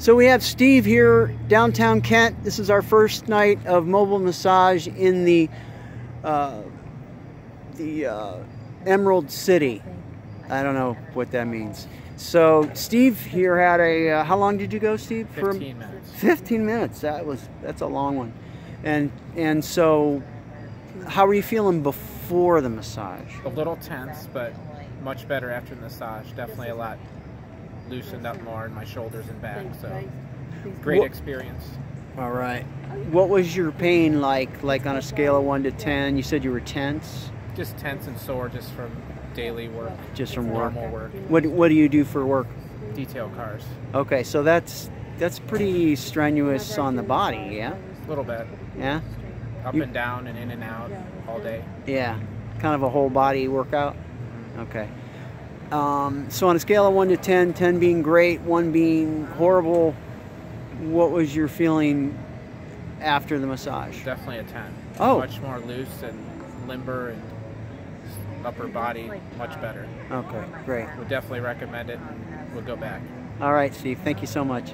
So we have Steve here, downtown Kent. This is our first night of mobile massage in the uh, the uh, Emerald City. I don't know what that means. So Steve here had a. Uh, how long did you go, Steve? 15 minutes. 15 minutes. That was that's a long one. And and so, how were you feeling before the massage? A little tense, but much better after the massage. Definitely a lot loosened up more in my shoulders and back. So great experience. All right. What was your pain like? Like on a scale of one to ten? You said you were tense, Just tense and sore just from daily work, just from work. normal work, What What do you do for work? detail cars. Okay, so that's that's pretty strenuous on the body, yeah, A little bit yeah, up You- and down and in and out all day. yeah. Kind of a whole body workout. Mm-hmm. Okay. Um, so on a scale of one to 10, 10 being great, one being horrible, what was your feeling after the massage? Definitely a 10. Oh. Much more loose and limber and upper body much better. Okay, great. Would definitely recommend it and would go back. All right, Steve. Thank you so much.